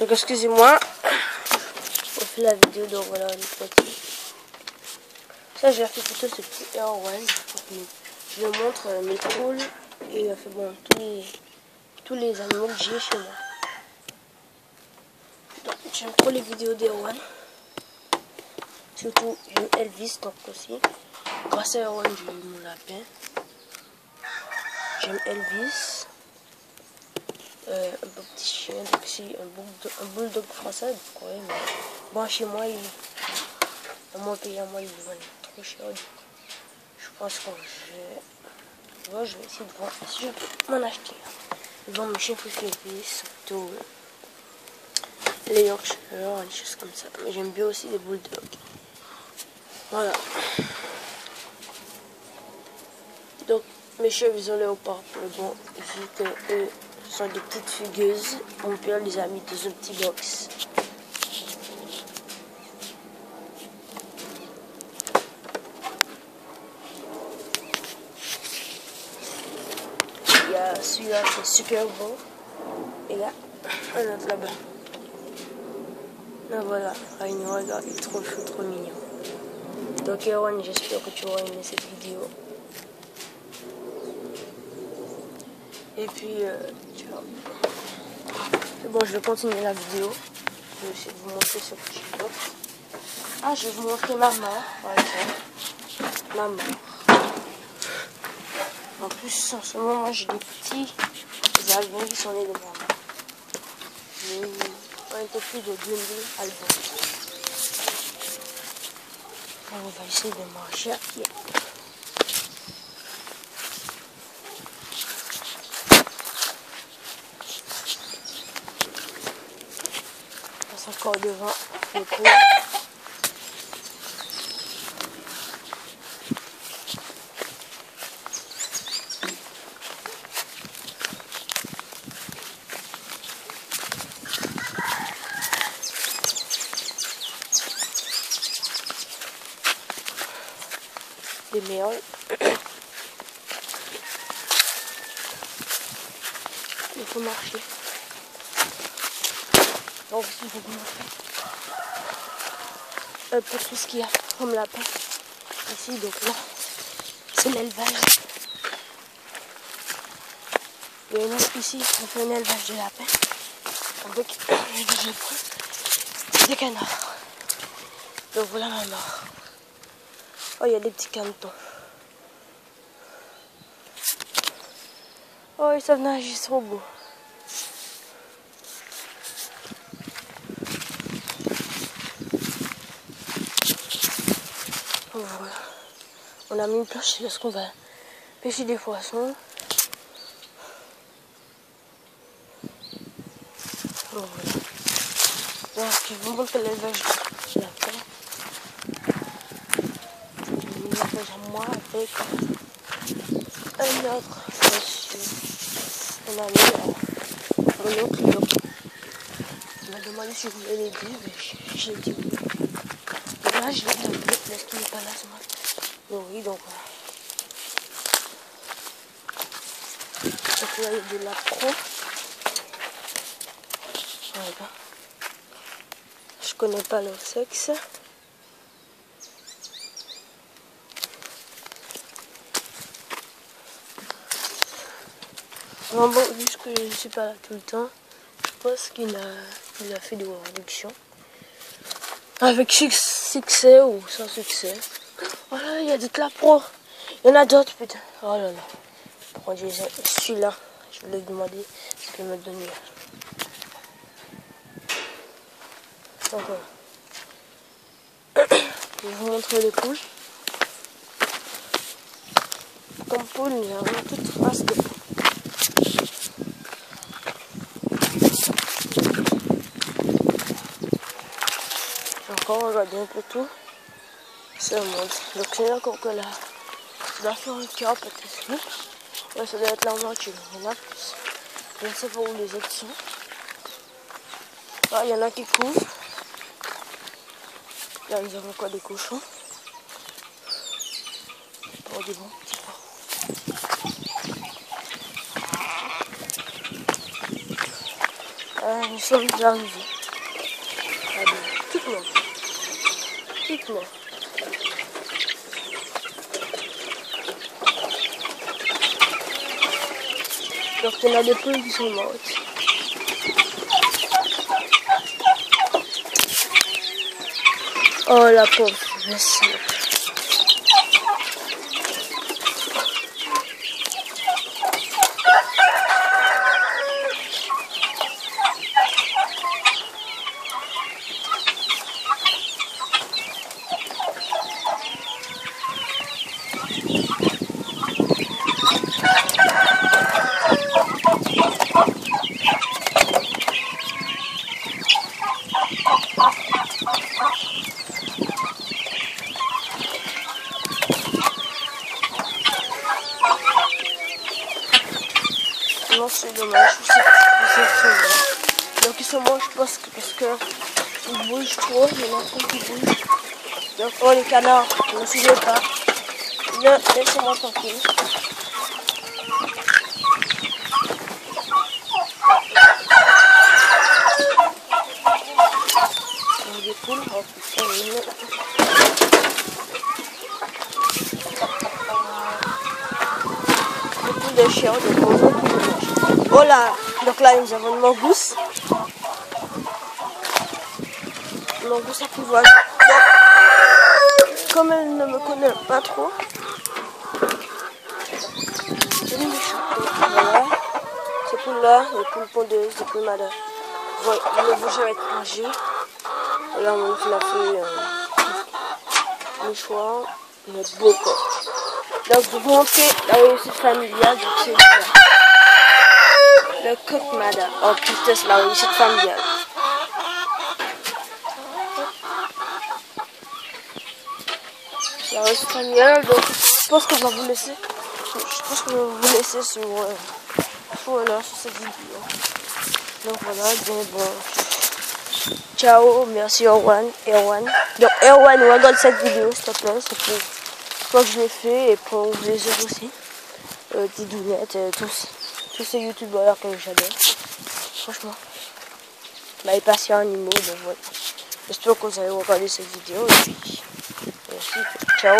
Donc excusez-moi. On fait la vidéo, donc voilà. Ça, j'ai fait plutôt ce petit Air One. Je montre euh, mes poules et euh, fait bon, tous les, tous les animaux que j'ai chez moi. Donc j'aime trop les vidéos d'Air One. Surtout, j'aime Elvis donc aussi. Grâce à Air One, lapin. J'aime Elvis. Euh, un petit ici un bulldog, un français, donc ouais, bon chez moi, il, dans mon pays à moi, il vend trop cher. Je pense que je, je vais essayer de voir si je peux m'en acheter. Ils mes chiens préférés, surtout les Yorkshire, des choses comme ça. Mais j'aime bien aussi les bulldogs. Voilà. Donc, mes cheveux, ils ont léopard. Mais bon, vu que sont des petites fugueuses. Mon père les a mis dans un petit box. Il y a celui-là qui est super beau. Et là, un autre là-bas. Là voilà, regarde, il est trop chou, trop mignon. Donc Erwan, j'espère que tu auras aimé cette vidéo. Et puis, euh, tu vois. Bon, je vais continuer la vidéo. Je vais essayer de vous montrer ce petit box. Ah, je vais vous montrer ma mort. Ma mort. En plus, en ce moment, j'ai des petits albums qui sont nés de ma. J'ai un peu plus de 2000 albums. on va essayer de marcher. Encore devant le coup. Des méoles. Il faut marcher. Je un peu tout ce qu'il y a comme lapin ici. Donc là, c'est l'élevage. Il y a une autre ici, on fait un élevage de lapins avec des canards. Donc voilà ma mort. Oh, il y a des petits cantons. Oh, ils savent nager, c'est On a mis une planche parce qu'on va pêcher des poissons. voilà. Donc, je vous paix. L'élevage à moi avec un autre. On a mis un autre. Il m'a demandé si je voulais l'aider, mais j'ai dit oui. Là, je vais parce qu'il n'est pas là ce matin? Oui, donc Donc là, il y a de la. Je connais pas leur sexe. Bon, bon, juste que je ne suis pas là tout le temps, je pense qu'il a, fait des reproductions. Avec succès ou sans succès. Voilà, il y a là pro. Il y en a d'autres, putain. Oh là là. Celui-là Je lui demander ce qu'il me donne. Donc voilà. Je vais vous montrer les poules. Comme poule, nous avons toute race de poules. Regarder un peu tout. C'est un monde. Donc c'est là. Ça doit faire un cœur peut-être. Ouais, ça doit être la moitié. Il y en a plus. Je ne sais où. Ah, il y en a qui courent. Là, nous avons quoi des cochons? Pour des bons Euh, nous sommes tout le monde. Tout le monde. Donc il y en a des poules qui sont mortes. Oh la pauvre, merci. Non, c'est dommage. C'est Donc ils sont je pense, que parce que ils bougent trop. Il y en a trop qui bougent. Donc, oh les canards, ne suivez pas. Laissez-moi tranquille. Des poules, oh putain, Poules. Oh donc là nous avons une mangousse. Une mangousse apprivoise. Donc, comme elle ne me connaît pas trop, voilà. Ces poules là, les poules pondeuses, les poules malades. Voilà, le bouger va être âgé. Là on a fait euh, choix, notre beau corps. Donc vous montrer la réussite familiale, donc c'est là. Le cook mada. Oh putain, c'est la réussite familiale. La réussite familiale, donc je pense qu'on va vous laisser. Je pense qu'on va vous laisser sur, euh, voilà, sur cette vidéo. Donc voilà, bien bon. Ciao, merci Erwan. Erwan. Donc Erwan, regarde cette vidéo s'il te plaît, c'est pour toi que je l'ai fait et pour vous les autres aussi. Euh, euh, tous tous ces youtubeurs que j'adore. Franchement. Bah, les patients animaux, donc voilà. J'espère que vous allez regarder cette vidéo et puis, merci. Ciao.